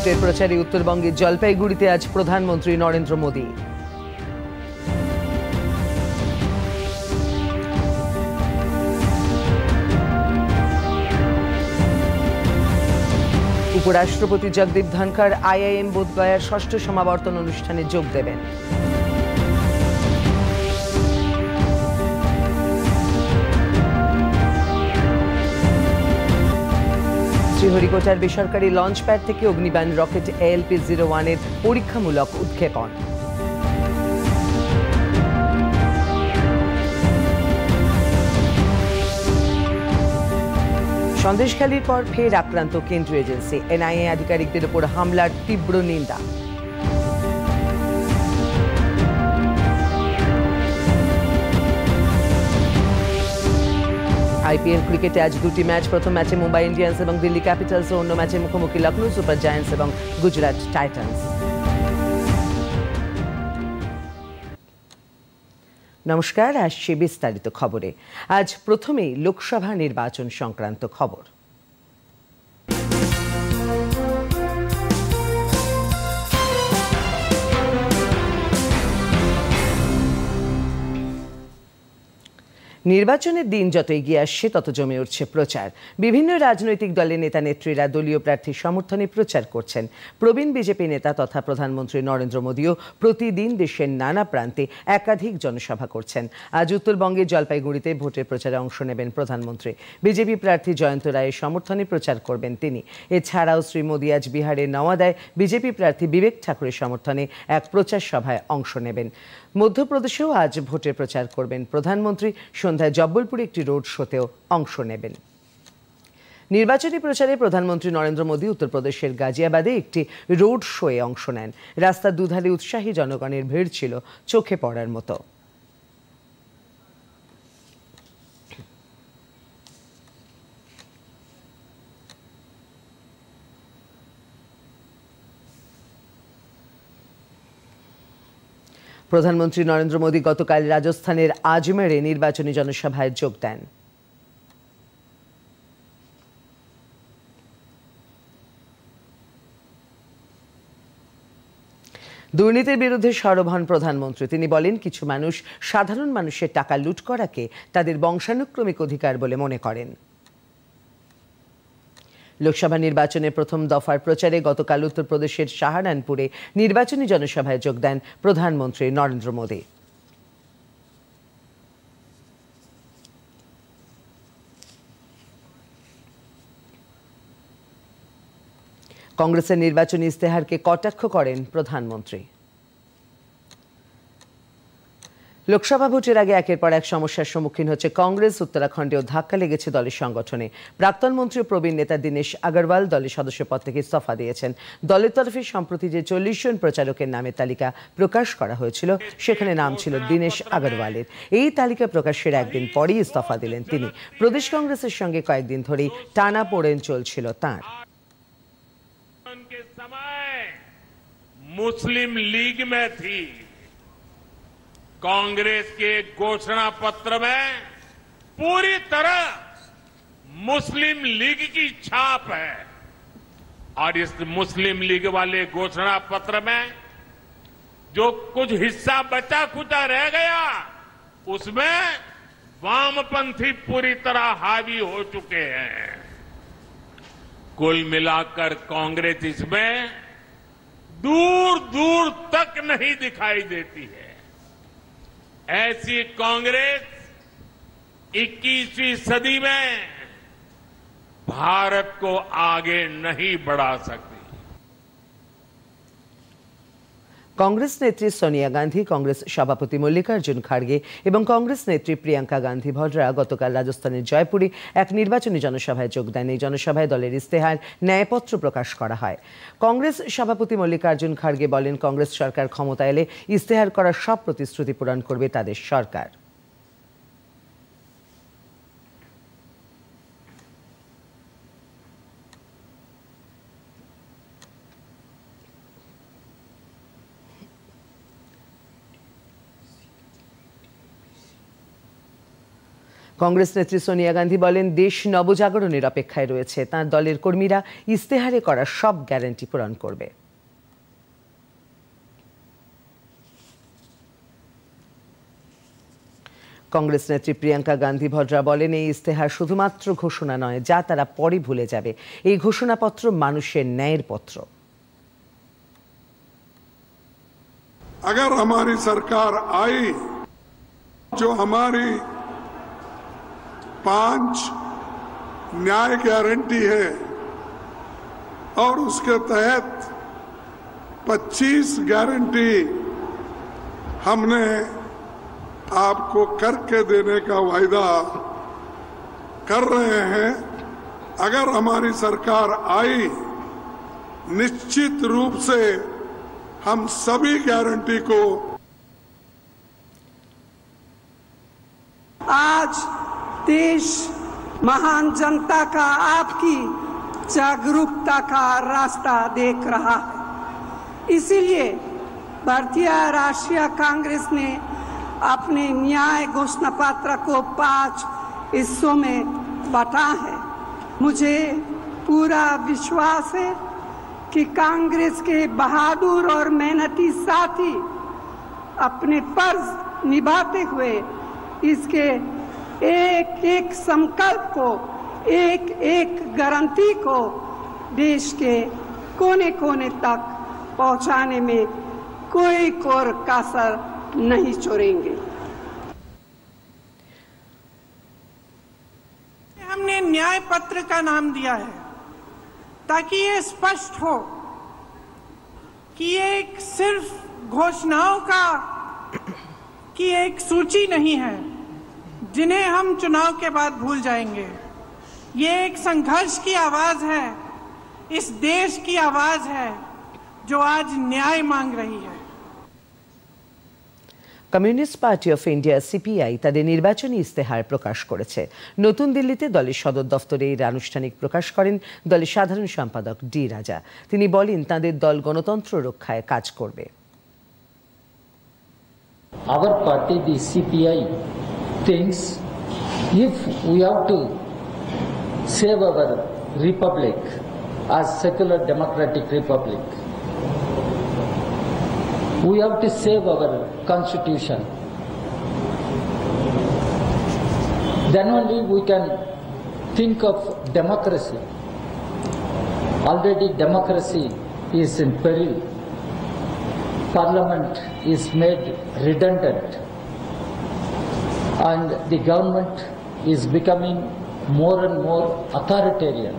ভোটের প্রচারে উত্তরবঙ্গের জলপাইগুড়িতে আজ প্রধানমন্ত্রী নরেন্দ্র মোদী। উপরাষ্ট্রপতি জগদীপ ধনখড় আইআইএম বোধগয়ার ষষ্ঠ সমাবর্তন অনুষ্ঠানে যোগ দেবেন। শ্রীহরিকোটার বেসরকারি লঞ্চ প্যাড থেকে অগ্নিবাণ রকেট এএলপি জিরো ওয়ানের পরীক্ষামূলক উৎক্ষেপণ। সন্দেশখালির পর ফের আক্রান্ত কেন্দ্রীয় এজেন্সি। এনআইএ আধিকারিকদের উপর হামলার তীব্র নিন্দা। আইপিএল ক্রিকেটে আজ দুটি ম্যাচ। প্রথম ম্যাচে মুম্বাই ইন্ডিয়ান্স এবং দিল্লি ক্যাপিটালস ও অন্য ম্যাচে মুখোমুখি লখনৌ সুপার জায়ান্টস এবং গুজরাট টাইটান্স। নমস্কার, আসছি বিস্তারিত খবরে। আজ প্রথমেই লোকসভা নির্বাচন সংক্রান্ত খবর। নির্বাচনের দিন যত এগিয়ে আসছে, তত জমে উঠছে প্রচার। বিভিন্ন রাজনৈতিক দলের নেতা নেত্রীরা দলীয় প্রার্থীর সমর্থনে প্রচার করছেন। প্রবীণ বিজেপি নেতা তথা প্রধানমন্ত্রী নরেন্দ্র মোদীও প্রতিদিন দেশের নানা প্রান্তে একাধিক জনসভা করছেন। আজ উত্তরবঙ্গের জলপাইগুড়িতে ভোটের প্রচারে অংশ নেবেন প্রধানমন্ত্রী। বিজেপি প্রার্থী জয়ন্ত রায়ের সমর্থনে প্রচার করবেন তিনি। এছাড়াও শ্রী মোদী আজ বিহারের নওয়াদায় বিজেপি প্রার্থী বিবেক ঠাকুরের সমর্থনে এক প্রচার সভায় অংশ নেবেন। মধ্যপ্রদেশেও আজ ভোটের প্রচার করবেন প্রধানমন্ত্রী। সন্ধ্যায় জব্বলপুরে একটি রোড শোতেও অংশ নেবেন। নির্বাচনী প্রচারে প্রধানমন্ত্রী নরেন্দ্র মোদী উত্তরপ্রদেশের গাজিয়াবাদে একটি রোড শোয়ে অংশ নেন। রাস্তার দুধারে উৎসাহী জনগণের ভিড় ছিল চোখে পড়ার মতো। প্রধানমন্ত্রী নরেন্দ্র মোদী গতকাল রাজস্থানের আজমেরে নির্বাচনী জনসভায় যোগ দেন। দুর্নীতির বিরুদ্ধে সরব হন প্রধানমন্ত্রী। তিনি বলেন, কিছু মানুষ, সাধারণ মানুষের টাকা লুট করাকে তাদের বংশানুক্রমিক অধিকার বলে মনে করেন। লোকসভা নির্বাচনের প্রথম দফার প্রচারে গতকাল উত্তরপ্রদেশের সাহারানপুরে নির্বাচনী জনসভায় যোগ দেন প্রধানমন্ত্রী নরেন্দ্র মোদী। কংগ্রেসের নির্বাচনী ইস্তেহারকে কটাক্ষ করেন প্রধানমন্ত্রী। লোকসভা ভোটের আগে একের পর এক সমস্যার সম্মুখীন হচ্ছে কংগ্রেস উত্তরাখণ্ডেও ধাক্কা লেগেছে দলের সংগঠনে। প্রাক্তন মন্ত্রী প্রবীণ নেতা দীনেশ আগরওয়াল দলের সদস্য পদ থেকে ইস্তফা দিয়েছেন। দলের তরফে সম্প্রতি যে চল্লিশ জন প্রচারকের নামের তালিকা প্রকাশ করা হয়েছিল, সেখানে নাম ছিল দীনেশ আগরওয়ালের। এই তালিকা প্রকাশের একদিন পরেই ইস্তফা দিলেন তিনি। প্রদেশ কংগ্রেসের সঙ্গে কয়েকদিন ধরেই টানা পোড়েন চলছিল তাঁর। মুসলিম লীগ में थी। कांग्रेस के घोषणा पत्र में पूरी तरह मुस्लिम लीग की छाप है। और इस मुस्लिम लीग वाले घोषणा पत्र में जो कुछ हिस्सा बचा खुचा रह गया, उसमें वामपंथी पूरी तरह हावी हो चुके हैं। कुल मिलाकर कांग्रेस इसमें दूर दूर तक नहीं दिखाई देती है। ऐसी कांग्रेस 21वीं सदी में भारत को आगे नहीं बढ़ा सकती। কংগ্রেস নেত্রী সোনিয়া গান্ধী, কংগ্রেস সভাপতি মল্লিকার্জুন খাড়গে এবং কংগ্রেস নেত্রী প্রিয়াঙ্কা গান্ধী ভডরা গতকাল রাজস্থানের জয়পুরে এক নির্বাচনী জনসভায় যোগ দেন। এই জনসভায় দলের ইস্তেহার ন্যায়পত্র প্রকাশ করা হয়। কংগ্রেস সভাপতি মল্লিকার্জুন খাড়গে বলেন, কংগ্রেস সরকার ক্ষমতা এলে ইস্তেহার করার সব প্রতিশ্রুতি পূরণ করবে তাদের সরকার। কংগ্রেস নেত্রী সোনিয়া গান্ধী বলেন দেশ নবজাগরণের অপেক্ষায় রয়েছে তার দলের কর্মীরা ইস্তেহারে করা সব গ্যারান্টি পূরণ করবে কংগ্রেস নেত্রী প্রিয়াঙ্কা গান্ধী ভদ্রা বলেন এই ইস্তেহার শুধুমাত্র ঘোষণা নয় যা তারা পরে ভুলে যাবে এই ঘোষণাপত্র মানুষের ন্যায়ের পত্র अगर हमारी सरकार आई जो हमारी पाँच न्याय गारंटी है और उसके तहत 25 गारंटी हमने आपको करके देने का वायदा कर रहे हैं। अगर हमारी सरकार आई, निश्चित रूप से हम सभी गारंटी को आज देश महान जनता का आपकी जागरूकता का रास्ता देख रहा है। इसीलिए भारतीय राष्ट्रीय कांग्रेस ने अपने न्याय घोषणा पत्र को पाँच हिस्सों में बांटा है। मुझे पूरा विश्वास है कि कांग्रेस के बहादुर और मेहनती साथी अपने फ़र्ज़ निभाते हुए इसके एक एक संकल्प को एक एक गारंटी को देश के कोने कोने तक पहुँचाने में कोई कोर कसर नहीं छोड़ेंगे। हमने न्याय पत्र का नाम दिया है, ताकि ये स्पष्ट हो कि ये एक सिर्फ़ घोषणाओं का, की एक सूची नहीं है। जिन्हें हम चुनाव के बाद भूल जाएंगे ये एक संघर्ष की आवाज है इस देश की आवाज है जो आज न्याय मांग रही है communist party of India CPI তাদের নির্বাচনী ইস্তেহার প্রকাশ করেছে নতুন দিল্লিতে দলের সদর দফতরে এর আনুষ্ঠানিক প্রকাশ করেন দলের সাধারণ সম্পাদক ডি রাজা তিনি বলেন তাদের দল গণতন্ত্র রক্ষায় কাজ করবে Our party, the CPI, thinks if we have to save our republic as secular democratic republic, we have to save our constitution. Then only we can think of democracy. Already democracy is in peril. Parliament is made redundant and the government is becoming more and more authoritarian.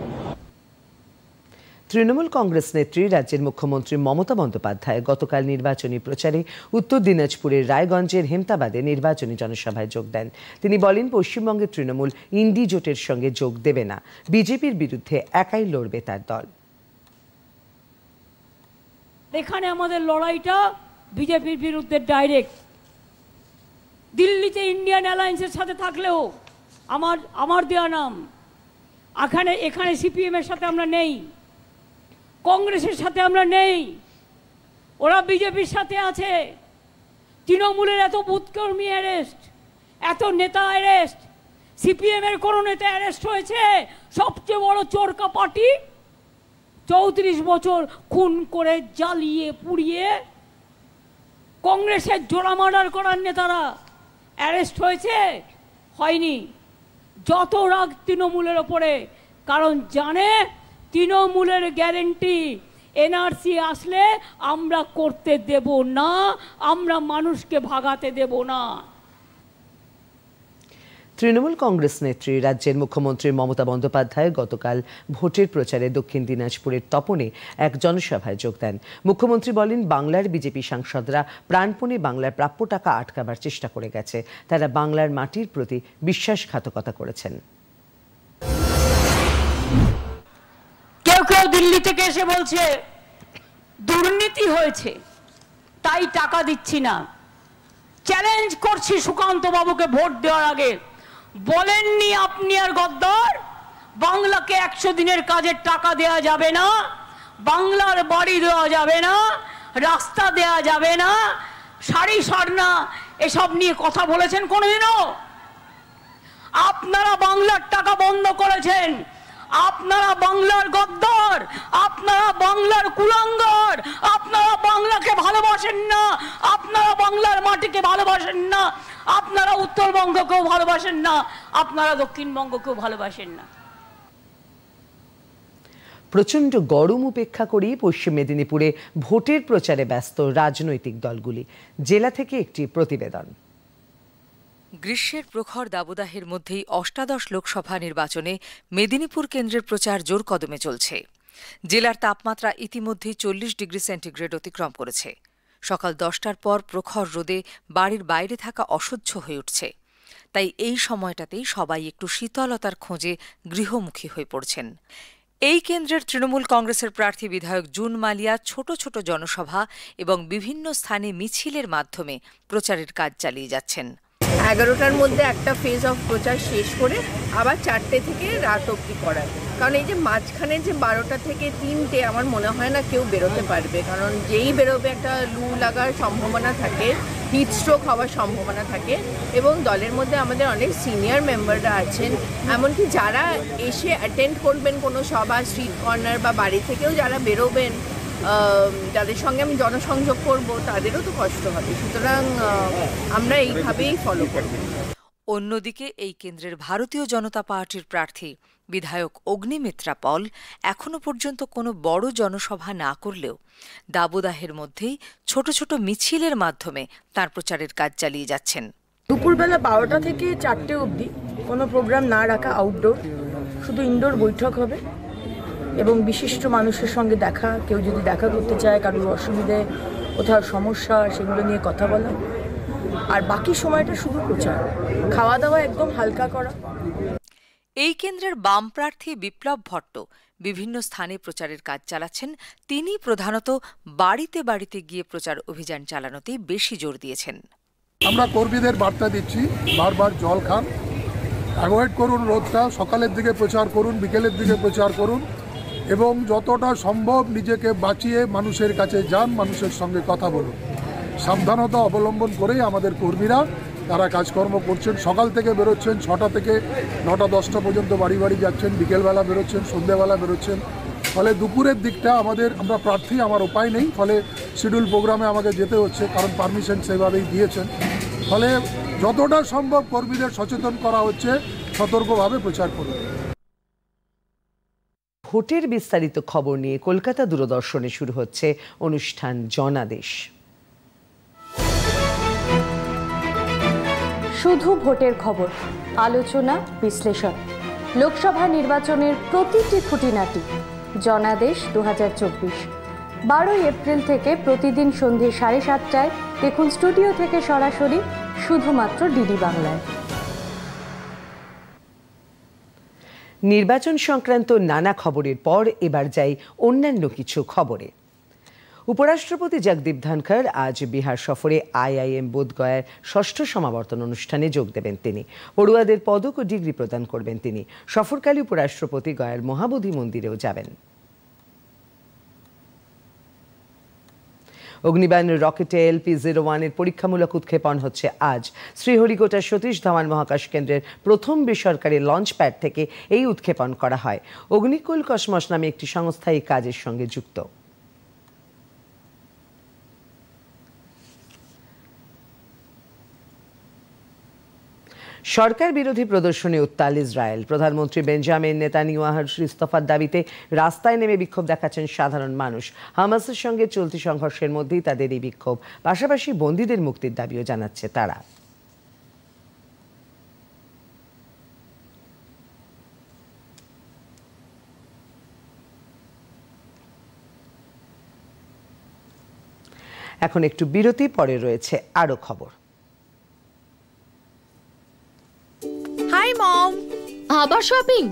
Trinamool Congress নেত্রী রাজ্যের মুখ্যমন্ত্রী মমতা বন্দ্যোপাধ্যায় গতকাল নির্বাচনী প্রচারে উত্তর দিনাজপুরের রায়গঞ্জের হেমতাবাদে নির্বাচনী জনসভায় যোগ দেন। তিনি বলেন পশ্চিমবঙ্গের তৃণমূল ইন্ডি জোটের সঙ্গে যোগ দেবে না। বিজেপির বিরুদ্ধে একাই লড়বে তার দল। এখানে আমাদের লড়াইটা বিজেপির বিরুদ্ধে ডাইরেক্ট। দিল্লিতে ইন্ডিয়ান অ্যালায়েন্সের সাথে থাকলেও আমার আমার দেওয়া নাম এখানে এখানে সিপিএমের সাথে আমরা নেই, কংগ্রেসের সাথে আমরা নেই, ওরা বিজেপির সাথে আছে, তৃণমূলের এত বুথকর্মী অ্যারেস্ট এত নেতা অ্যারেস্ট সিপিএম এর কোনো নেতা অ্যারেস্ট হয়েছে, সবচেয়ে বড় চোরকা পার্টি, চৌত্রিশ বছর খুন করে জ্বালিয়ে পুড়িয়ে কংগ্রেসের জোড়া মার্ডার করার নেতারা অ্যারেস্ট হয়েছে? হয়নি। যত রাগ তৃণমূলের ওপরে, কারণ জানে তৃণমূলের গ্যারেন্টি, এনআরসি আসলে আমরা করতে দেব না, আমরা মানুষকে ভাগাতে দেব না। তৃণমূল কংগ্রেস নেত্রী, রাজ্যের মুখ্যমন্ত্রী মমতা বন্দ্যোপাধ্যায় গতকাল ভোটের প্রচারে দক্ষিণ দিনাজপুরের তপনে এক জনসভায় যোগ দেন। মুখ্যমন্ত্রী বলেন, বাংলার বিজেপি সাংসদরা প্রাণপণে বাংলার প্রাপ্য টাকা আটকাবার চেষ্টা করে গেছে। তারা বাংলার মাটির প্রতি বিশ্বাসঘাতকতা করেছেন। কেউ কেউ দিল্লি থেকে এসে বলছে, দুর্নীতি হয়েছে, তাই টাকা দিচ্ছি না। চ্যালেঞ্জ করছি সুকান্ত বাবুকে ভোট দেওয়ার আগে। বলেননি আপনি আর গদ্দার? বাংলাকে একশো দিনের কাজের টাকা দেয়া যাবে না, বাংলার বাড়ি দেওয়া যাবে না, রাস্তা দেয়া যাবে না, শাড়ি সারনা, এসব নিয়ে কথা বলেছেন কোনোদিনও? আপনারা বাংলার টাকা বন্ধ করেছেন। আপনারা বাংলার গদ্দার, আপনারা বাংলার কুলাঙ্গার, আপনারা বাংলাকে ভালোবাসেন না, আপনারা বাংলার মাটিকে ভালোবাসেন না, আপনারা উত্তরবঙ্গকেও ভালোবাসেন না, আপনারা দক্ষিণবঙ্গকেও ভালোবাসেন না। প্রচণ্ড গরম উপেক্ষা করেই পশ্চিম মেদিনীপুরে ভোটের প্রচারে ব্যস্ত রাজনৈতিক দলগুলি। জেলা থেকে একটি প্রতিবেদন। গ্রীষ্মের প্রখর দাবদাহের মধ্যেই অষ্টাদশ লোকসভা নির্বাচনে মেদিনীপুর কেন্দ্রের প্রচার জোর কদমে চলছে। জেলার তাপমাত্রা ইতিমধ্যেই চল্লিশ ডিগ্রি সেন্টিগ্রেড অতিক্রম করেছে। সকাল দশটার পর প্রখর রোদে বাড়ির বাইরে থাকা অসহ্য হয়ে উঠছে। তাই এই সময়টাতেই সবাই একটু শীতলতার খোঁজে গৃহমুখী হয়ে পড়ছেন। এই কেন্দ্রের তৃণমূল কংগ্রেসের প্রার্থী বিধায়ক জুন মালিয়া ছোট ছোট জনসভা এবং বিভিন্ন স্থানে মিছিলের মাধ্যমে প্রচারের কাজ চালিয়ে যাচ্ছেন। এগারোটার মধ্যে একটা ফেজ অফ প্রচার শেষ করে আবার চারটে থেকে রাত অবধি করার। কারণ এই যে মাঝখানে যে বারোটা থেকে তিনটে আমার মনে হয় না কেউ বেরোতে পারবে। কারণ যেই বেরোবে একটা লু লাগার সম্ভাবনা থাকে হিট স্ট্রোক হওয়ার সম্ভাবনা থাকে এবং দলের মধ্যে আমাদের অনেক সিনিয়র মেম্বাররা আছেন। এমনকি যারা এসে অ্যাটেন্ড করবেন কোনো সভা স্ট্রিট কর্নার বা বাড়ি থেকেও যারা বেরোবেন যাদের সঙ্গে আমি জনসংযোগ করব তাদেরও তো কষ্ট হবে। সুতরাং আমরা এইভাবেই ফলো করব। অন্যদিকে এই কেন্দ্রের ভারতীয় জনতা পার্টির প্রার্থী বিধায়ক অগ্নিমিত্রা পল এখনও পর্যন্ত কোনো বড় জনসভা না করলেও দাবদাহের মধ্যেই ছোট ছোট মিছিলের মাধ্যমে তার প্রচারের কাজ চালিয়ে যাচ্ছেন। দুপুরবেলা বারোটা থেকে চারটে অবধি কোনো প্রোগ্রাম না রাখা আউটডোর শুধু ইনডোর বৈঠক হবে। এবং বিশিষ্ট মানুষের সঙ্গে দেখা কেউ যদি দেখা করতে চায় কারোর অসুবিধে কোথাও সমস্যা সেগুলো নিয়ে কথা বলা। আর বাকি সময়টা শুধু প্রচার। খাওয়া দাওয়া একদম হালকা করা। এই কেন্দ্রের বাম প্রার্থী বিপ্লব ভট্ট বিভিন্ন স্থানে প্রচারের কাজ চালাচ্ছেন। তিনি প্রধানত বাড়িতে বাড়িতে গিয়ে প্রচার অভিযান চালানোতেই বেশি জোর দিয়েছেন। আমরা কর্মীদের বার্তা দিচ্ছি বারবার জল খান। অ্যাভয়েড করুন রোদটা সকালের দিকে প্রচার করুন বিকেলের দিকে প্রচার করুন। এবং যতটা সম্ভব নিজেকে বাঁচিয়ে মানুষের কাছে যান, মানুষের সঙ্গে কথা বলুন। সাবধানতা অবলম্বন করেই আমাদের কর্মীরা তারা কাজকর্ম করছেন। সকাল থেকে বেরোচ্ছেন, ছটা থেকে নটা, দশটা পর্যন্ত বাড়ি বাড়ি যাচ্ছেন, বিকেলবেলা বেরোচ্ছেন, সন্ধ্যেবেলা বেরোচ্ছেন। ফলে দুপুরের দিকটা আমাদের, আমরা প্রার্থী, আমার উপায় নেই। ফলে শিডিউল প্রোগ্রামে আমাকে যেতে হচ্ছে, কারণ পারমিশন সেভাবেই দিয়েছেন। ফলে যতটা সম্ভব কর্মীদের সচেতন করা হচ্ছে, সতর্কভাবে প্রচার করুন। ভোটের বিস্তারিত খবর নিয়ে কলকাতা দূরদর্শনে শুরু হচ্ছে অনুষ্ঠান জনাদেশ। শুধু ভোটের খবর, আলোচনা, বিশ্লেষণ। লোকসভা নির্বাচনের প্রতিটি খুঁটিনাটি, জনাদেশ দু হাজার চব্বিশ। বারোই এপ্রিল থেকে প্রতিদিন সন্ধে সাড়ে সাতটায় দেখুন স্টুডিও থেকে সরাসরি শুধুমাত্র ডিডি বাংলায়। নির্বাচন সংক্রান্ত নানা খবরের পর এবার যাই অন্যান্য কিছু খবরে। উপরাষ্ট্রপতি জগদীপ ধনখড় আজ বিহার সফরে আইআইএম বোধগয়ার ষষ্ঠ সমাবর্তন অনুষ্ঠানে যোগ দেবেন তিনি। পড়ুয়াদের পদক ও ডিগ্রি প্রদান করবেন তিনি। সফরকালে উপরাষ্ট্রপতি গয়ার মহাবোধি মন্দিরেও যাবেন। অগ্নিবায়ন রকেটে এলপি জিরো ওয়ানের পরীক্ষামূলক উৎক্ষেপণ হচ্ছে আজ। শ্রীহরিকোটার সতীশ ধাওয়ান মহাকাশ কেন্দ্রের প্রথম বেসরকারি লঞ্চ প্যাড থেকে এই উৎক্ষেপণ করা হয়। অগ্নিকুল কসমস নামে একটি সংস্থা এই কাজের সঙ্গে যুক্ত। সরকার বিরোধী প্রদর্শনে উত্তাল ইসরায়েল। প্রধানমন্ত্রী বেঞ্জামিন নেতানিয়াহুর ইস্তফার দাবিতে রাস্তায় নেমে বিক্ষোভ দেখাচ্ছেন সাধারণ মানুষ। হামাসের সঙ্গে চলতি সংঘর্ষের মধ্যেই তাদের এই বিক্ষোভ। পাশাপাশি বন্দীদের মুক্তির দাবিও জানাচ্ছে তারা। এখন একটু বিরতি, পরে রয়েছে আরও খবর। আবার শপিং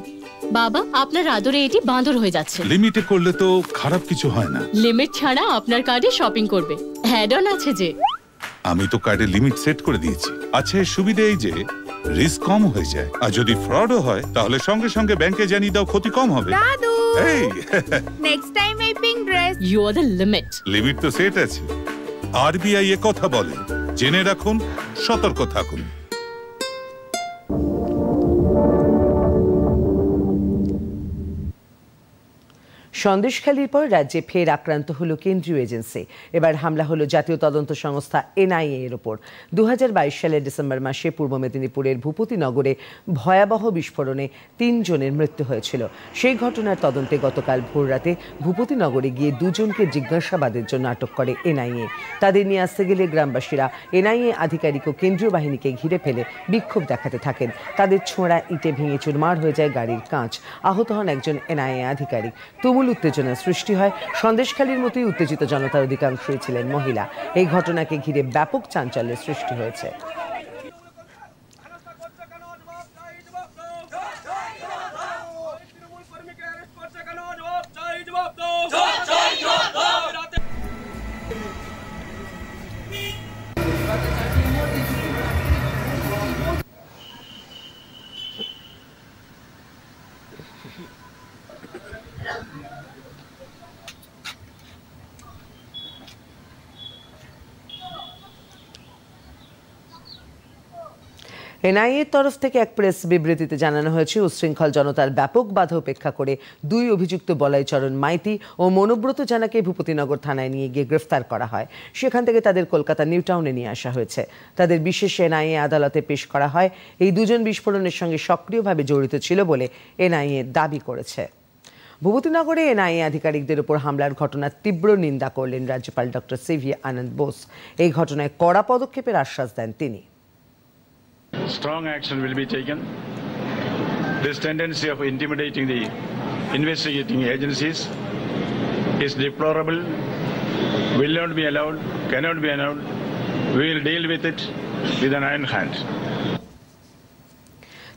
বাবা আপনার আদরে এটি বাঁদর হয়ে যাচ্ছে। লিমিটে করলে তো খারাপ কিছু হয় না। লিমিট ছাড়া আপনার কার্ডে শপিং করবে। হ্যাড অন আছে যে। আমি তো কার্ডে লিমিট সেট করে দিয়েছি। আছে সুবিধে এই যে রিস্ক কম হয়ে যায়। আর যদি ফ্রডও হয় তাহলে সঙ্গে সঙ্গে ব্যাংকে জানিয়ে দাও ক্ষতি কম হবে। দাদু! এই! নেক্সট টাইম এই pink dress you are the limit limit তো সেট আছে। আরবিআই এ কথা বলে। জেনে রাখুন সতর্ক থাকুন। সন্দেশখালীর পর রাজ্যে ফের আক্রান্ত হলো কেন্দ্রীয় এজেন্সি। এবার হামলা হলো জাতীয় তদন্ত সংস্থা এনআইএ এর ওপর। দু হাজার বাইশ সালের ডিসেম্বর মাসে পূর্ব মেদিনীপুরের ভূপতিনগরে ভয়াবহ বিস্ফোরণে তিনজনের মৃত্যু হয়েছিল। সেই ঘটনার তদন্তে গতকাল ভোররাতে ভূপতিনগরে গিয়ে দুজনকে জিজ্ঞাসাবাদের জন্য আটক করে এনআইএ। তাদের নিয়ে আসতে গেলে গ্রামবাসীরা এনআইএ আধিকারিক ও কেন্দ্রীয় বাহিনীকে ঘিরে ফেলে বিক্ষোভ দেখাতে থাকেন। তাদের ছোঁড়া ইটে ভেঙে চুরমার হয়ে যায় গাড়ির কাঁচ। আহত হন একজন এনআইএ আধিকারিক। তুমুল উত্তেজনার সৃষ্টি হয়। সন্দেশখালীর মতোই উত্তেজিত জনতার অধিকাংশই ছিলেন মহিলা। এই ঘটনাকে ঘিরে ব্যাপক চাঞ্চল্যের সৃষ্টি হয়েছে। এনআইএর তরফ থেকে এক প্রেস বিবৃতিতে জানানো হয়েছে, উচ্ছৃঙ্খল জনতার ব্যাপক বাধা উপেক্ষা করে দুই অভিযুক্ত বলাইচরণ মাইতি ও মনোব্রত জানাকে ভূপতিনগর থানায় নিয়ে গিয়ে গ্রেফতার করা হয়। সেখান থেকে তাদের কলকাতা নিউ টাউনে নিয়ে আসা হয়েছে। তাদের বিশেষ এনআইএ আদালতে পেশ করা হয়। এই দুজন বিস্ফোরণের সঙ্গে সক্রিয়ভাবে জড়িত ছিল বলে এনআইএ দাবি করেছে। ভূপতিনগরে এনআইএ আধিকারিকদের উপর হামলার ঘটনার তীব্র নিন্দা করলেন রাজ্যপাল ডক্টর সিভি আনন্দ বোস। এই ঘটনায় কড়া পদক্ষেপের আশ্বাস দেন তিনি। Strong action will be taken. This tendency of intimidating the investigating agencies is deplorable, will not be allowed, cannot be allowed. We will deal with it with an iron hand.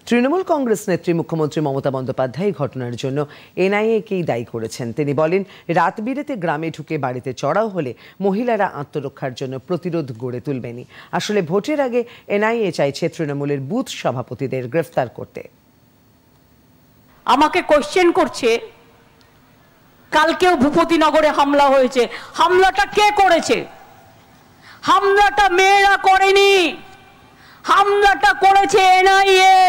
Trinamool Congress নেত্রী মুখ্যমন্ত্রী মমতা বন্দ্যোপাধ্যায় ঘটনার জন্য এনআইএকেই দায়ী করেছেন। তিনি বলেন, রাত বিরেতে গ্রামে ঢুকে বাড়িতে চড়াও হলে মহিলারা আত্মরক্ষার জন্য প্রতিরোধ গড়ে তুলবেনি আসলে ভোটের আগে এনআইএ চাইছে তৃণমূলের বুথ সভাপতিদের গ্রেফতার করতে। আমাকে কোশ্চেন করছে, কালকেও ভূপতিনগরে হামলা হয়েছে। হামলাটা কে করেছে? হামলাটা মেয়েরা করেনি। হামলাটা করেছে এনআইএ।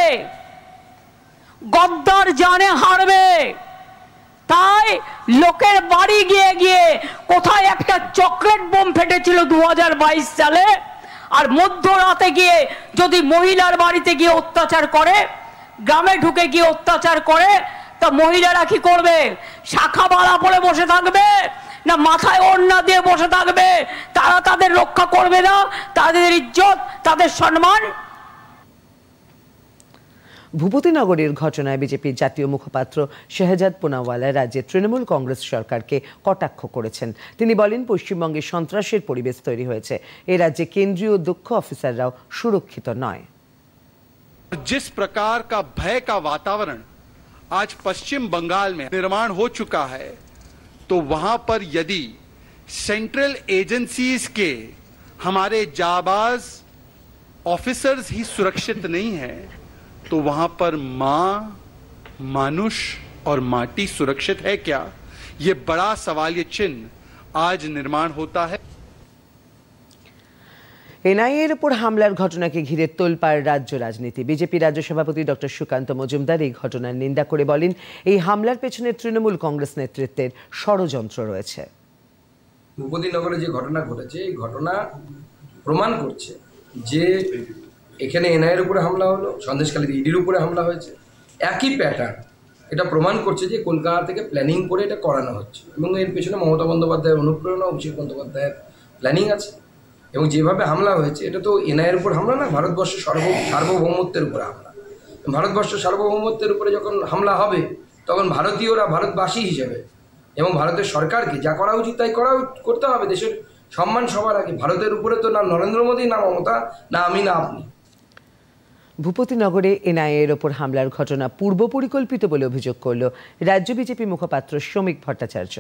গদ্দার জানে হারবে। তাই লোকের বাড়ি গিয়ে গিয়ে কোথায় একটা চকলেট বোম ফেটেছিল দু হাজার বাইশ সালে, আর মধ্যরাতে গিয়ে যদি মহিলার বাড়িতে গিয়ে অত্যাচার করে, গ্রামে ঢুকে গিয়ে অত্যাচার করে, তা মহিলারা কি করবে? শাখা বাড়া পরে বসে থাকবে। না মাথায় ওড়না দিয়ে বসে থাকবে তারা তাদের রক্ষা করবে না তাদের ইজ্জত তাদের সম্মান ভূপতিনগরের ঘটনায় বিজেপির জাতীয় মুখপাত্র শেহজাদ পুনাওয়ালা রাজ্যের তৃণমূল কংগ্রেস সরকারকে কটাক্ষ করেছেন তিনি বলেন পশ্চিমবঙ্গে সন্ত্রাসের পরিবেশ তৈরি হয়েছে এ রাজ্যে কেন্দ্রীয় দক্ষ অফিসাররাও সুরক্ষিত নয় जिस प्रकार का भय का वातावरण आज पश्चिम बंगाल में निर्माण हो चुका है तो वहाँ पर यदि सेंट्रल एजेंसीज के हमारे जाबाज ऑफिसर्स ही सुरक्षित नहीं है तो वहाँ पर माँ, मानुष और माटी सुरक्षित है क्या? ये बड़ा सवाल, ये चिन्ह आज निर्माण होता है। এনআইএর উপর হামলার ঘটনাকে ঘিরে তোলপাড় রাজ্য রাজনীতি। বিজেপি রাজ্য সভাপতি ডক্টর সুকান্ত মজুমদার এই ঘটনার নিন্দা করে বলেন, এই হামলার পেছনে তৃণমূল কংগ্রেস নেতৃত্বের ষড়যন্ত্র রয়েছে। ভূপতিনগরে যে ঘটনা ঘটেছে, এই ঘটনা প্রমাণ করছে যে এখানে এনআইয়ের উপরে হামলা হলো সন্দেশখালীতে ইডির উপরে হামলা হয়েছে। একই প্যাটার্ন এটা প্রমাণ করছে যে কলকাতা থেকে প্ল্যানিং করে এটা করানো হচ্ছে। এবং এর পেছনে মমতা বন্দ্যোপাধ্যায়ের অনুপ্রেরণা, অভিষেক বন্দ্যোপাধ্যায়ের প্ল্যানিং আছে। এবং যেভাবে হামলা হয়েছে, এটা তো এনআইয়ের উপর হামলা না, ভারতবর্ষের সর্ব, সার্বভৌমত্বের উপরে হামলা। ভারতবর্ষের সার্বভৌমত্বের উপরে যখন হামলা হবে, তখন ভারতীয়রা ভারতবাসী হিসেবে এবং ভারতের সরকারকে যা করা উচিত তাই করা করতে হবে। দেশের সম্মান সবার আগে। ভারতের উপরে তো না নরেন্দ্র মোদী, না মমতা, না আমি, না আপনি। ভূপতিনগরে এনআইএর ওপর হামলার ঘটনা পূর্ব পরিকল্পিত বলে অভিযোগ করল রাজ্য বিজেপি মুখপাত্র শ্রমিক ভট্টাচার্য।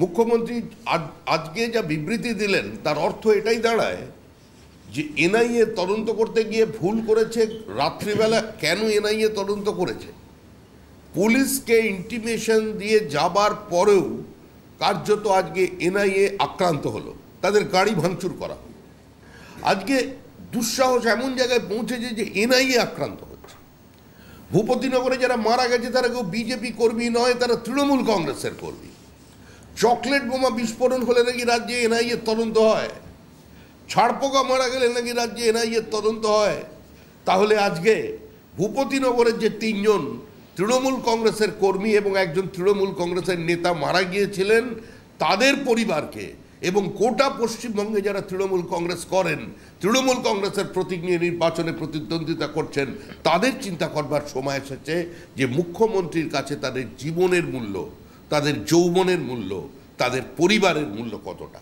মুখ্যমন্ত্রী আজকে যা বিবৃতি দিলেন, তার অর্থ এটাই দাঁড়ায় যে এনআইএ তদন্ত করতে গিয়ে ভুল করেছে, রাত্রিবেলা কেন এনআইএ তদন্ত করেছে? পুলিশকে ইন্টিমেশন দিয়ে যাবার পরেও কার্যত আজকে এনআইএ আক্রান্ত হলো। তাদের গাড়ি ভাঙচুর করা আজকে দুঃসাহস এমন জায়গায় পৌঁছেছে যে এনআইএ আক্রান্ত হচ্ছে। ভূপতিনগরে যারা মারা গেছে, তারা কেউ বিজেপি কর্মী নয়, তারা তৃণমূল কংগ্রেসের কর্মী। চকলেট বোমা বিস্ফোরণ হলে নাকি রাজ্যে এনআইএ তদন্ত হয়? ছাড়পোকা মারা গেলে নাকি রাজ্যে এনআইএ তদন্ত হয়? তাহলে আজকে ভূপতিনগরের যে তিনজন তৃণমূল কংগ্রেসের কর্মী এবং একজন তৃণমূল কংগ্রেসের নেতা মারা গিয়েছিলেন, তাদের পরিবারকে এবং গোটা পশ্চিমবঙ্গে যারা তৃণমূল কংগ্রেস করেন, তৃণমূল কংগ্রেসের প্রতীক নিয়ে নির্বাচনে প্রতিদ্বন্দ্বিতা করছেন, তাদের চিন্তা করবার সময় এসেছে যে মুখ্যমন্ত্রীর কাছে তাদের জীবনের মূল্য তাদের যৌবনের মূল্য, তাদের পরিবারের মূল্য কতটা?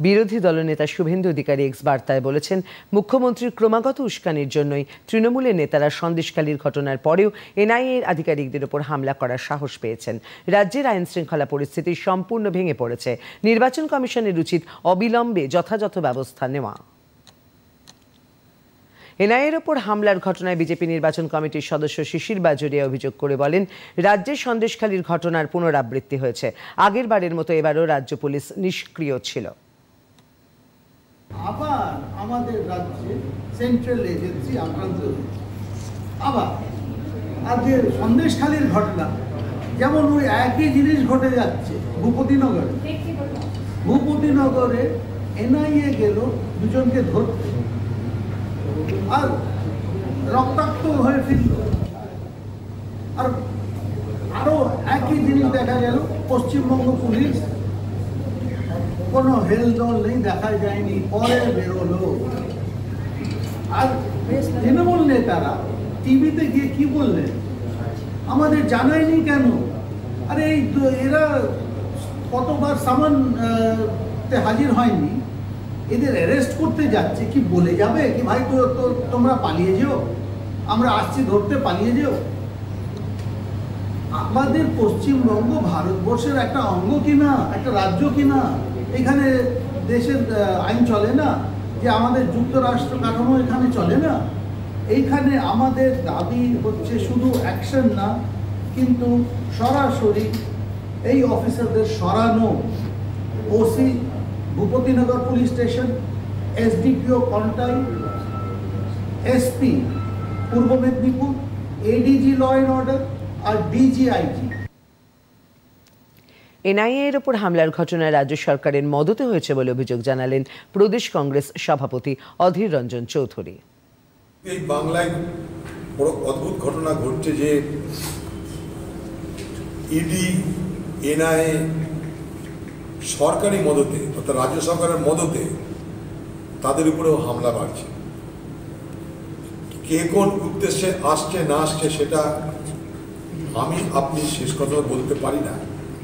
বিরোধী দলনেতা শুভেন্দু অধিকারী এক্স বার্তায় বলেছেন, মুখ্যমন্ত্রীর ক্রমাগত উস্কানির জন্যই তৃণমূলের নেতারা সন্দেশকালীর ঘটনার পরেও এনআইএ আধিকারিকদের উপর হামলা করার সাহস পেয়েছেন। রাজ্যের আইন শৃঙ্খলা পরিস্থিতি সম্পূর্ণ ভেঙে পড়েছে। নির্বাচন কমিশনের উচিত অবিলম্বে যথাযথ ব্যবস্থা নেওয়া। এনআইএর ওপর হামলার ঘটনায় বিজেপি নির্বাচন কমিটির সদস্য শিশির বাজুরিয়া অভিযোগ করে বলেন রাজ্যের সন্দেশখালীর ঘটনার পুনরাবৃত্তি হয়েছে। আগের বারের মতো এবারও রাজ্য পুলিশ নিষ্ক্রিয় ছিল। আবার আমাদের রাজ্যে সেন্ট্রাল এজেন্সি আক্রান্ত আবার আজকে সন্দেশখালীর ঘটনা, যেমন ওই একই জিনিস ঘটে যাচ্ছে ভূপতিনগরে। ভূপতিনগরে এনআইএ গেল দুজনকে ধরতে। আর রক্তাক্ত হয়ে ফিরল। আর আরও একই জিনিস দেখা গেল, পশ্চিমবঙ্গ পুলিশ কোনো হেলদোল নেই দেখা যায়নি, পরে বেরোলো। আর তৃণমূল নেতারা টিভিতে গিয়ে কি বললেন? আমাদের জানায়নি কেন? আরে এই এরা কতবার সামান হাজির হয়নি। এদের অ্যারেস্ট করতে যাচ্ছে কি বলে যাবে? কি ভাই, তো তোমরা পালিয়ে যেও। আমরা আসছি, ধরতে পালিয়ে যেও। আমাদের পশ্চিমবঙ্গ ভারতবর্ষের একটা অঙ্গ কিনা, একটা রাজ্য কিনা, এখানে দেশের আইন চলে না, যে আমাদের যুক্তরাষ্ট্র কাঠামো এখানে চলে না? এইখানে আমাদের দাবি হচ্ছে শুধু অ্যাকশন না, কিন্তু সরাসরি এই অফিসারদের সরানো, OC Bhupatinagar police station SDPO Contai SP Purba Medinipur ADG law and order R ডিজিআইজি NIA এর ওপর হামলার ঘটনায় রাজ্য সরকারের মদতে হয়েছে বলে অভিযোগ জানালেন প্রদেশ কংগ্রেস সভাপতি অধীর রঞ্জন চৌধুরী। এই বাংলায় বড় অদ্ভুত ঘটনা ঘটছে যে ইডি এনআইএ সরকারি মদতে, অর্থাৎ রাজ্য সরকারের মদতে তাদের উপরেও হামলা বাড়ছে। কে কোন উদ্দেশ্যে আসছে, না আসছে, সেটা আমি, আপনি শেষ কথা বলতে পারি না।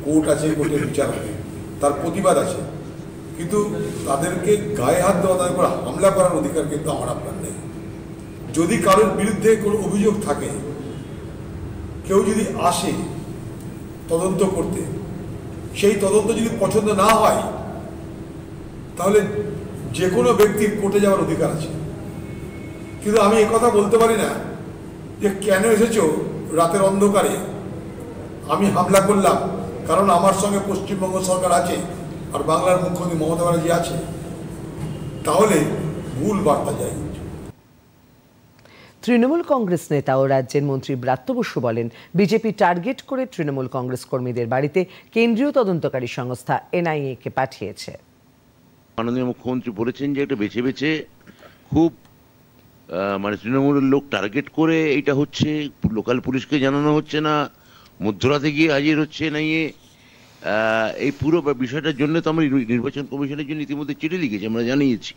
কোর্ট আছে, কোর্টের বিচার হবে। তার প্রতিবাদ আছে। কিন্তু তাদেরকে গায়ে হাত দেওয়া, তাদের উপর হামলা করার অধিকার কিন্তু আমার আপনার নেই। যদি কারোর বিরুদ্ধে কোনো অভিযোগ থাকে, কেউ যদি আসে তদন্ত করতে সেই তদন্ত যদি পছন্দ না হয়, তাহলে যে কোনো ব্যক্তির কোর্টে যাওয়ার অধিকার আছে। কিন্তু আমি কথা বলতে পারি না যে কেন এসেছ রাতের অন্ধকারে। আমি হামলা করলাম কারণ আমার সঙ্গে পশ্চিমবঙ্গ সরকার আছে আর বাংলার মুখ্যমন্ত্রী মমতা ব্যানার্জি আছে। তাহলে ভুল বার্তা যায় তৃণমূল কংগ্রেস নেতা ও রাজ্যের মন্ত্রী ব্রাত্য বসু বলেন, বিজেপি টার্গেট করে তৃণমূল কংগ্রেস কর্মীদের বাড়িতে কেন্দ্রীয় তদন্তকারী সংস্থা এনআইএ কে পাঠিয়েছে। মাননীয় মুখ্যমন্ত্রী বলেছেন যে এটা বেছে বেছে খুব মানে তৃণমূলের লোক টার্গেট করে এটা হচ্ছে, লোকাল পুলিশকে জানানো হচ্ছে না, মধ্যরাতে গিয়ে হাজির হচ্ছে না ইয়ে এই পুরো বিষয়টার জন্য তো আমরা নির্বাচন কমিশনের জন্য ইতিমধ্যে চিঠি লিখেছি, আমরা জানিয়েছি।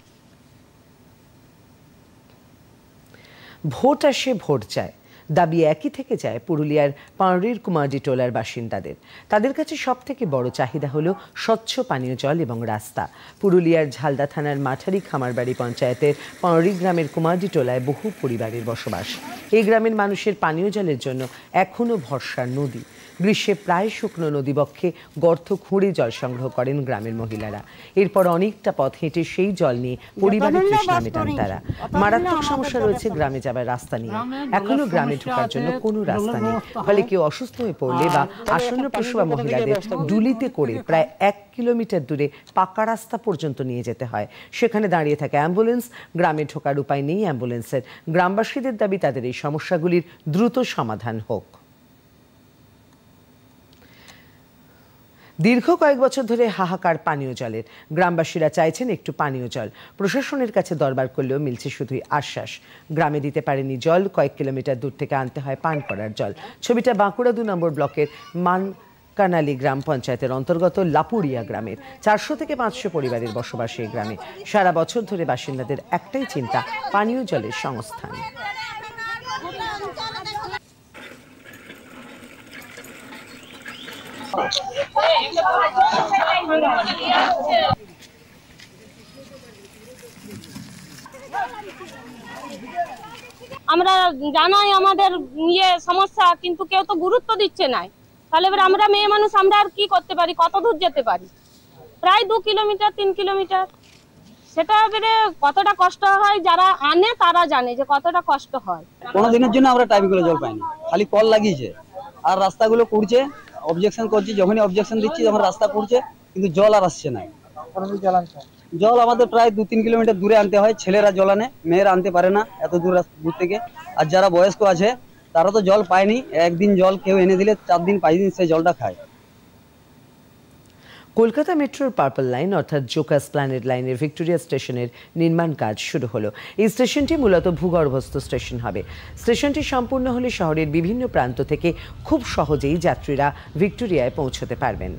ভোট আসে ভোট যায় দাবি একই থেকে যায় পুরুলিয়ার পাঁড়ির কুমারডিটোলার বাসিন্দাদের। তাদের কাছে সব থেকে বড় চাহিদা হলো স্বচ্ছ পানীয় জল এবং রাস্তা। পুরুলিয়ার ঝালদা থানার মাঠারি খামারবাড়ি পঞ্চায়েতের পাঁড়ি গ্রামের কুমারডিটোলায় বহু পরিবারের বসবাস। এই গ্রামের মানুষের পানীয় জলের জন্য এখনও ভরসার নদী। গ্রীষ্মে প্রায় শুকনো নদীবক্ষে গর্ত খুঁড়ে জল সংগ্রহ করেন গ্রামের মহিলারা। এরপর অনেকটা পথ হেঁটে সেই জল নিয়ে পরিবারের তৃষ্ণা মেটান তারা। মারাত্মক সমস্যা রয়েছে গ্রামে যাবার রাস্তা নিয়ে। এখনও গ্রামে ঢোকার জন্য কোনো রাস্তা নেই। ফলে কেউ অসুস্থ হয়ে পড়লে বা আসন্ন প্রসবা মহিলাদের ডুলিতে করে প্রায় এক কিলোমিটার দূরে পাকা রাস্তা পর্যন্ত নিয়ে যেতে হয়। সেখানে দাঁড়িয়ে থাকে অ্যাম্বুলেন্স। গ্রামে ঢোকার উপায় নেই অ্যাম্বুলেন্সের। গ্রামবাসীদের দাবি তাদের এই সমস্যাগুলির দ্রুত সমাধান হোক। দীর্ঘ কয়েক বছর ধরে হাহাকার পানীয় জলের। গ্রামবাসীরা চাইছেন একটু পানীয় জল। প্রশাসনের কাছে দরবার করলেও মিলছে শুধুই আশ্বাস। গ্রামে দিতে পারেনি জল, কয়েক কিলোমিটার দূর থেকে আনতে হয় পান করার জল। ছবিটা বাঁকুড়া দু নম্বর ব্লকের মান কানালি গ্রাম পঞ্চায়েতের অন্তর্গত লাপুরিয়া গ্রামের। চারশো থেকে পাঁচশো পরিবারের বসবাস এই গ্রামে। সারা বছর ধরে বাসিন্দাদের একটাই চিন্তা, পানীয় জলের সংস্থান। আমরা জানাই আমাদের ইয়ে সমস্যা, কিন্তু কেউ তো গুরুত্ব দিচ্ছে না। তাহলে এবার আমরা মেয়ে মানুষ, আমরা আর কি করতে পারি? কত দূর যেতে পারি? প্রায় দু কিলোমিটার, তিন কিলোমিটার। সেটা এবারে কতটা কষ্ট হয়, যারা আনে তারা জানে যে কতটা কষ্ট হয়। কোনো দিনের জন্য আমরা টাইমগুলো জল পাইনি। খালি কল লাগিয়েছে। আর রাস্তাগুলো করছে অবজেকশন করছি, যখনই অবজেকশন দিচ্ছি যখন রাস্তা করছে কিন্তু জল আর আসছে না। জল আমাদের প্রায় দু তিন কিলোমিটার দূরে আনতে হয়, ছেলেরা জল আনে, মেয়েরা আনতে পারে না, এত দূর দূর থেকে। আর যারা বয়স্ক আছে, তারা তো জল পায়নি, একদিন জল কেউ এনে দিলে, চার দিন, পাঁচ দিন সেই জলটা খায়। কলকাতা মেট্রোর পার্পল লাইন অর্থাৎ জোকাস প্ল্যানেট লাইনের ভিক্টোরিয়া স্টেশনের নির্মাণ কাজ শুরু হলো। এই স্টেশনটি মূলত ভূগর্ভস্থ স্টেশন হবে। স্টেশনটি সম্পূর্ণ হলে শহরের বিভিন্ন প্রান্ত থেকে খুব সহজেই যাত্রীরা ভিক্টোরিয়ায় পৌঁছতে পারবেন।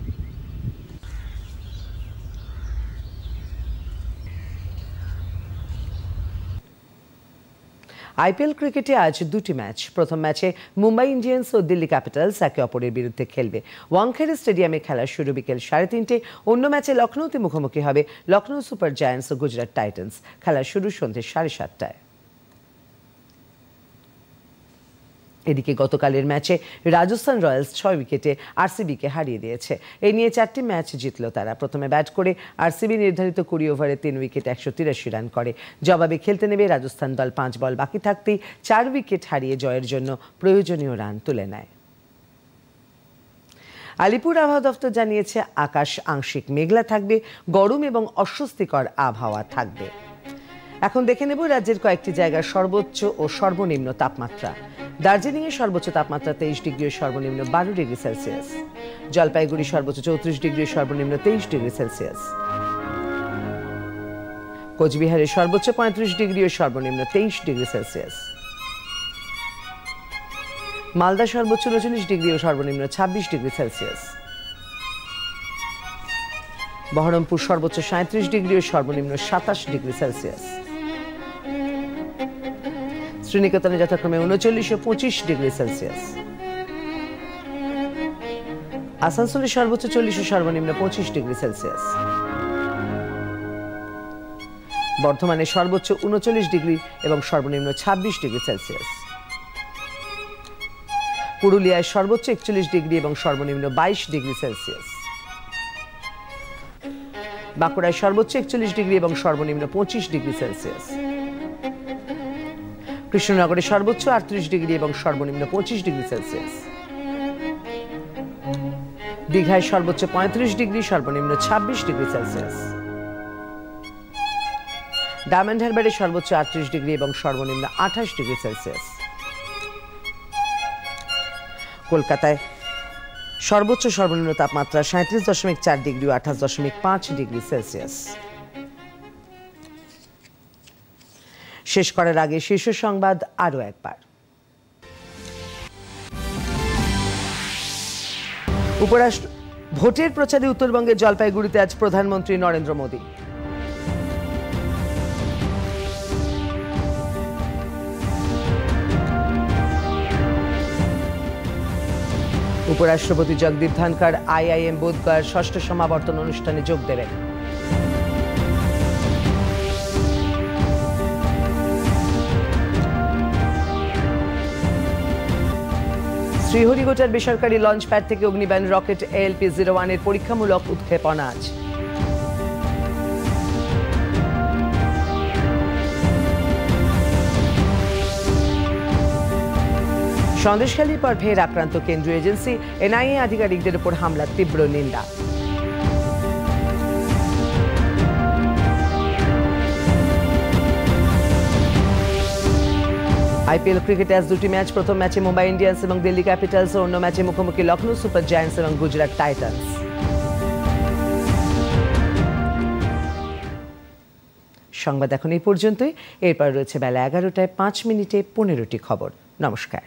আইপিএল ক্রিকেটে আজ দুটি ম্যাচ। প্রথম ম্যাচে মুম্বাই ইন্ডিয়ান্স ও দিল্লি ক্যাপিটালস একে অপরের বিরুদ্ধে খেলবে। ওয়াংখেড়ে স্টেডিয়ামে খেলা শুরু বিকেল সাড়ে তিনটে। অন্য ম্যাচে লখনৌতে মুখোমুখি হবে লখনৌ সুপার জায়ান্টস ও গুজরাট টাইটান্স। খেলা শুরু সন্ধ্যে সাড়ে সাতটায়। এদিকে গতকালের ম্যাচে রাজস্থান রয়্যালস ছয় উইকেটে আরসিবিকে হারিয়ে দিয়েছে। এই নিয়ে চারটি ম্যাচ জিতল তারা। প্রথমে ব্যাট করে আরসিবি নির্ধারিত কুড়ি ওভারে তিন উইকেট, একশো তিরাশি রান করে। জবাবে খেলতে নেবে রাজস্থান দল পাঁচ বল বাকি থাকতেই চার উইকেট হারিয়ে জয়ের জন্য প্রয়োজনীয় রান তুলে নেয়। আলিপুর আবহাওয়া দফতর জানিয়েছে, আকাশ আংশিক মেঘলা থাকবে, গরম এবং অস্বস্তিকর আবহাওয়া থাকবে। এখন দেখে নেব রাজ্যের কয়েকটি জায়গার সর্বোচ্চ ও সর্বনিম্ন তাপমাত্রা। দার্জিলিং এর সর্বোচ্চ তাপমাত্রা তেইশ ডিগ্রি, সর্বনিম্ন বারো ডিগ্রি সেলসিয়াস। জলপাইগুড়ি সর্বোচ্চ চৌত্রিশ ডিগ্রি, সর্বনিম্ন তেইশ ডিগ্রি সেলসিয়াস। কোচবিহারের সর্বোচ্চ পঁয়ত্রিশ ডিগ্রি ও সর্বনিম্ন তেইশ ডিগ্রি সেলসিয়াস। মালদা সর্বোচ্চ উনচল্লিশ ডিগ্রি ও সর্বনিম্ন ছাব্বিশ ডিগ্রি সেলসিয়াস। বহরমপুর সর্বোচ্চ সাঁত্রিশ ডিগ্রি ও সর্বনিম্ন সাতাশ ডিগ্রি সেলসিয়াস। শ্রীনিকেতনে যথাক্রমে উনচল্লিশ ও পঁচিশ ডিগ্রি সেলসিয়াস। আসানসোলে সর্বোচ্চ চল্লিশ ও সর্বনিম্ন পঁচিশ ডিগ্রি সেলসিয়াস। বর্ধমানে সর্বোচ্চ উনচল্লিশ ডিগ্রি এবং সর্বনিম্ন ছাব্বিশ ডিগ্রি সেলসিয়াস। পুরুলিয়ায় সর্বোচ্চ একচল্লিশ ডিগ্রি এবং সর্বনিম্ন বাইশ ডিগ্রি সেলসিয়াস। বাঁকুড়ায় সর্বোচ্চ একচল্লিশ ডিগ্রি এবং সর্বনিম্ন পঁচিশ ডিগ্রি সেলসিয়াস। কৃষ্ণনগরে সর্বোচ্চ আটত্রিশ ডিগ্রি এবং সর্বনিম্ন পঁচিশ ডিগ্রি সেলসিয়াস। দীঘায় সর্বোচ্চ পঁয়ত্রিশ ডিগ্রি, সর্বনিম্ন ছাব্বিশ ডিগ্রি সেলসিয়াস। ডায়মন্ড হারবারে সর্বোচ্চ আটত্রিশ ডিগ্রি এবং সর্বনিম্ন আঠাশ ডিগ্রি সেলসিয়াস। কলকাতায় সর্বোচ্চ সর্বনিম্ন তাপমাত্রা সাঁত্রিশ দশমিক চার ডিগ্রি ও আঠাশ দশমিক পাঁচ ডিগ্রি সেলসিয়াস। শেষ করার আগে শীর্ষ সংবাদ আরও একবার। উপরাষ্ট্র ভোটের প্রচারে উত্তরবঙ্গের জলপাইগুড়িতে আজ প্রধানমন্ত্রী নরেন্দ্র মোদী। উপরাষ্ট্রপতি জগদীপ ধনকর আইআইএম বোধগয়ার ষষ্ঠ সমাবর্তন অনুষ্ঠানে যোগ দেবেন। শ্রীহরিগোটার বেসরকারি লঞ্চ প্যাড থেকে অগ্নিবান রকেট এএলপি জিরো ওয়ানের পরীক্ষামূলক উৎক্ষেপণ আজ। সন্দেশখালীর পর ফের আক্রান্ত কেন্দ্রীয় এজেন্সি, এনআইএ আধিকারিকদের উপর হামলার তীব্র নিন্দা। আইপিএল ক্রিকেটে আজ দুটি ম্যাচ। প্রথম ম্যাচে মুম্বাই ইন্ডিয়ান্স এবং দিল্লি ক্যাপিটালস অন্য ম্যাচে মুখোমুখি লখনৌ সুপার জায়ান্টস এবং গুজরাট টাইটান্স। সংবাদ এখন এই পর্যন্তই। এরপর রয়েছে বেলা এগারোটায় পাঁচ মিনিটে পনেরোটি খবর। নমস্কার।